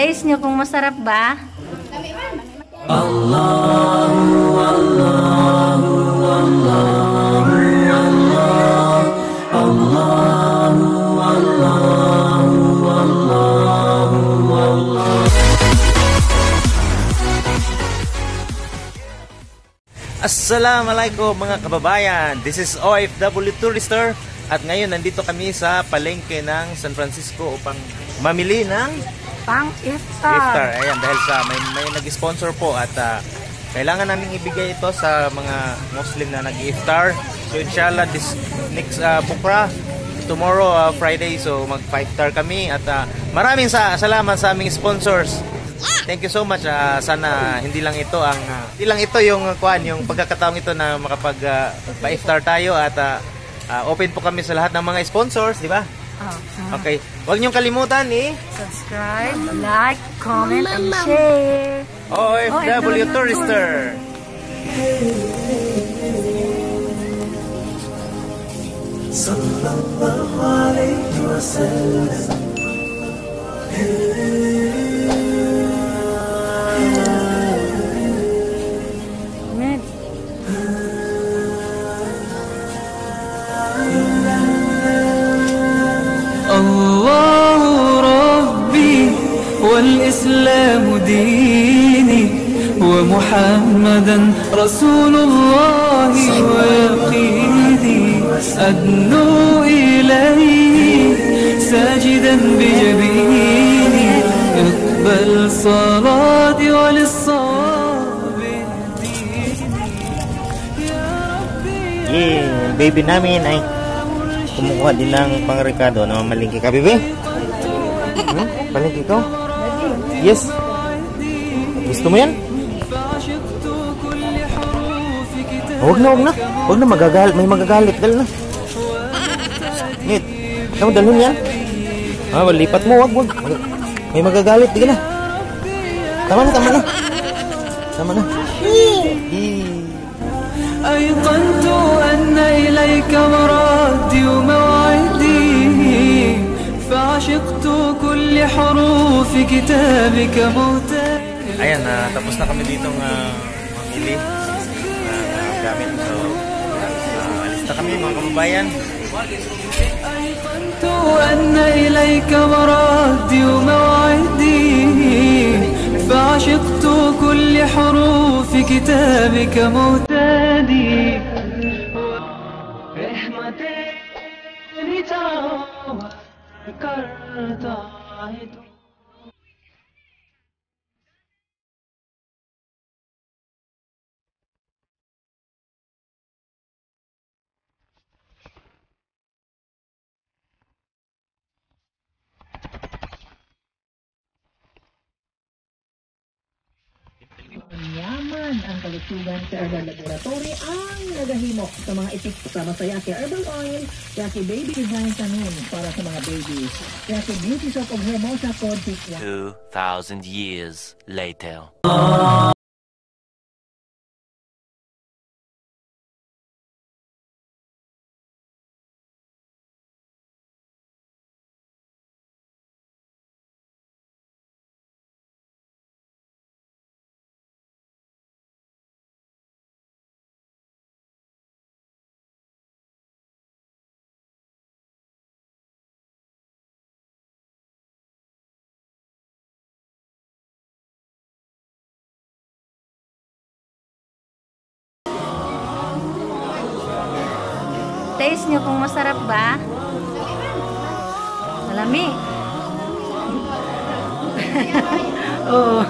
Taste nyo kung masarap ba? Assalamualaikum mga kababayan. This is OFW Tourister at ngayon nandito kami sa palengke ng San Francisco upang mamili ng Pang iftar. iftar. Ayan dahil sa may, may nag-sponsor po at ah, kailangan namin ibigay ito sa mga Muslim na nag-iftar. So inshallah this next uh, bukra tomorrow uh, Friday so mag-iftar kami at ah, maraming sa salamat sa aming sponsors. Thank you so much. Ah, sana hindi lang ito ang ah, hindi lang ito yung uh, kuan, yung pagkakataong ito na makapag ah, pa-iftar tayo at ah, ah, open po kami sa lahat ng mga sponsors, di ba? Oh, Okay. Huwag niyong kalimutan eh. subscribe, like, comment, and share. OFW Tourister. Amen. والإسلام ديني ومحمدا رسول الله ويقيني أدنو إليه ساجدا بجبيني اقبل صلاتي وللصواب اهديني يا ربي Yeah, baby namin ay kumukuha din ng pangrekado na mamalingki ka, bebe. Hmm? Palingki ko? Yes. Gusto mo yan? Huwag na, huwag na. Huwag na, magagal may magagalit. Dal na. Ngit. Saan mo dalhin yan? Ah, lipat mo. Huwag, huwag. May magagalit. Diga na. Tama na, tama na. Tama na. Ayqantu anna ilayka wa في كتابك موتى Ayan, uh, tapos na kami dito ah, ng uh, mamili ng uh, ah, gamit. So, uh, alis na kami mga kababayan. أيقنت أن إليك مرادي وموعدي فعشقت كل حروف كتابك مهتدي رحمتين تعوى كرت عهدك ang kalusugan sa Herbal Laboratory ang nagahimok sa mga itik sama sa Yaki Herbal Oil, Yaki Baby Design Tanun para sa mga babies, Yaki Beauty Soap of Hermosa Code 2,000 years later. Taste nyo kung masarap ba? Malami. Oo.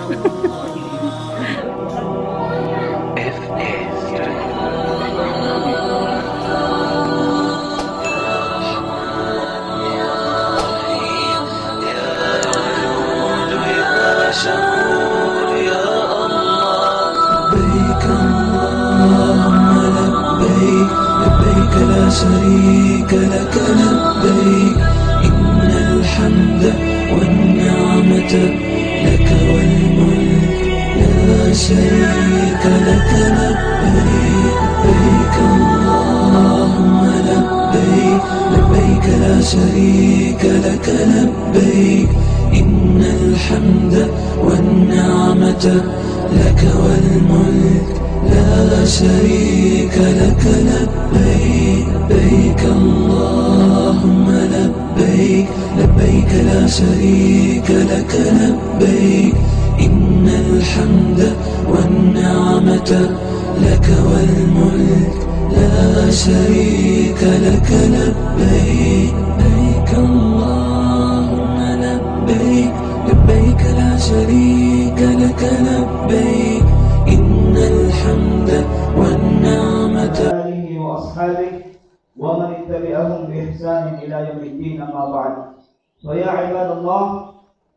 شريك لك لبيك إن الحمد والنعمة لك والملك لا شريك لك لبيك لبيك اللهم لبيك لبيك لا شريك لك لبيك إن الحمد والنعمة لك والملك لا شريك لك لبيك لبيك اللهم لبيك لبيك لا شريك لك لبيك. إن الحمد والنعمة لك والملك لا شريك لك لبيك. وأصحابه ومن اتبعهم بإحسان إلى يوم الدين أما بعد فيا عباد الله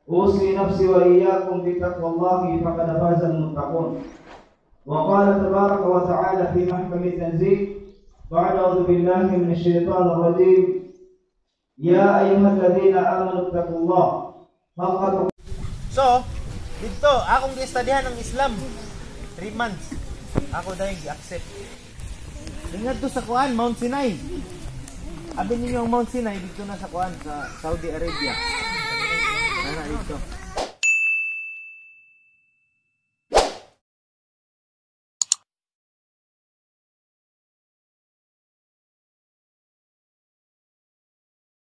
أوصي نفسي وإياكم بتقوى الله فقد فاز المتقون وقال تبارك وتعالى في محكم التنزيل بعد أعوذ بالله من الشيطان الرجيم يا أيها الذين آمنوا اتقوا الله حق So, dito, akong gistudyhan ng Islam. 3 months. Ako dahil gi-accept. Ingat to sa kuan, Mount Sinai. Abi ninyo ang Mount Sinai dito na sa kuan sa Saudi Arabia. Nana dito.